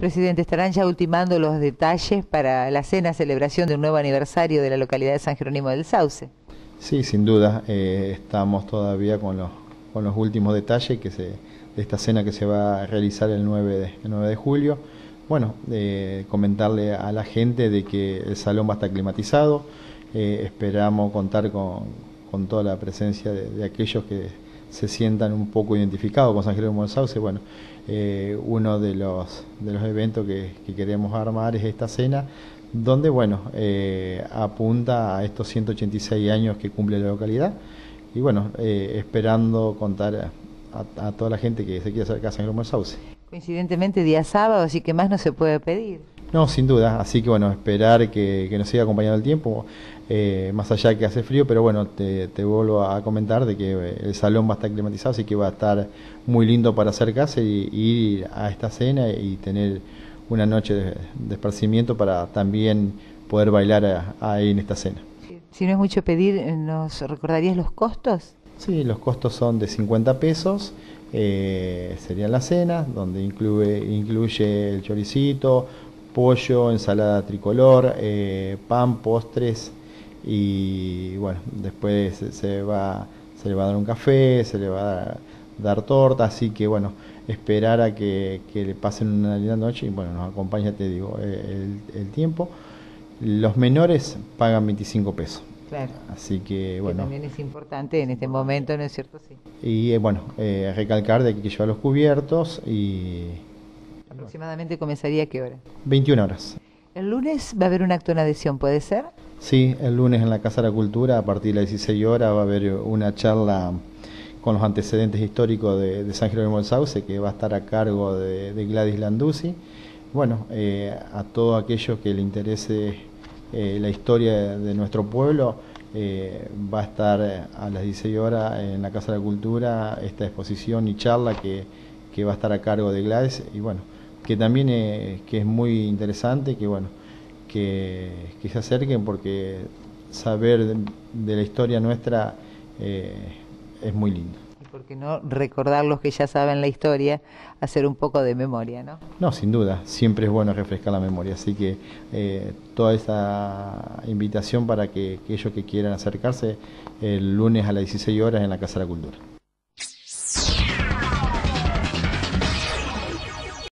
Presidente, ¿estarán ya ultimando los detalles para la cena celebración de un nuevo aniversario de la localidad de San Jerónimo del Sauce? Sí, sin duda, eh, estamos todavía con los, con los últimos detalles que se, de esta cena que se va a realizar el 9 de, el 9 de julio. Bueno, eh, comentarle a la gente de que el salón va a estar climatizado, eh, esperamos contar con, con, toda la presencia de, de aquellos que se sientan un poco identificados con San Jerónimo del Sauce. Bueno, eh, uno de los, de los eventos que, que, queremos armar es esta cena, donde bueno, eh, apunta a estos 186 años que cumple la localidad y bueno, eh, esperando contar a, a, toda la gente que se quiere acercar a San Jerónimo del Sauce. Coincidentemente día sábado, así que más no se puede pedir. No, sin duda, así que bueno, esperar que, que nos siga acompañando el tiempo, eh, más allá que hace frío, pero bueno, te, te, vuelvo a comentar de que eh, el salón va a estar climatizado, así que va a estar muy lindo para acercarse y, y ir a esta cena y tener una noche de, de esparcimiento para también poder bailar ahí en esta cena. Si no es mucho pedir, ¿nos recordarías los costos? Sí, los costos son de 50 pesos, eh, sería la cena, donde incluye, incluye el choricito, pollo, ensalada tricolor, eh, pan, postres y bueno, después se, se, va, se le va a dar un café, se le va a dar, dar torta, así que bueno, esperar a que, que, le pasen una linda noche y bueno, nos acompaña, te digo, el, el tiempo. Los menores pagan 25 pesos. Claro. Así que bueno. Que también es importante en este momento, ¿no es cierto? Sí. Y eh, bueno, eh, recalcar de que hay que llevar los cubiertos y ¿Aproximadamente comenzaría a qué hora? 21 horas. ¿El lunes va a haber un acto en adhesión, puede ser? Sí, el lunes en la Casa de la Cultura, a partir de las 16 horas, va a haber una charla con los antecedentes históricos de, de San Jerónimo del Sauce, que va a estar a cargo de, de Gladys Landuzzi. Bueno, eh, a todos aquellos que le interese eh, la historia de nuestro pueblo, eh, va a estar a las 16 horas en la Casa de la Cultura esta exposición y charla que, que va a estar a cargo de Gladys. Y bueno, que también es, que es muy interesante, que bueno, que, que se acerquen porque saber de, de la historia nuestra eh, es muy lindo. Y por qué no recordar los que ya saben la historia, hacer un poco de memoria, ¿no? No, sin duda, siempre es bueno refrescar la memoria, así que eh, toda esa invitación para que, que ellos que quieran acercarse el lunes a las 16 horas en la Casa de la Cultura.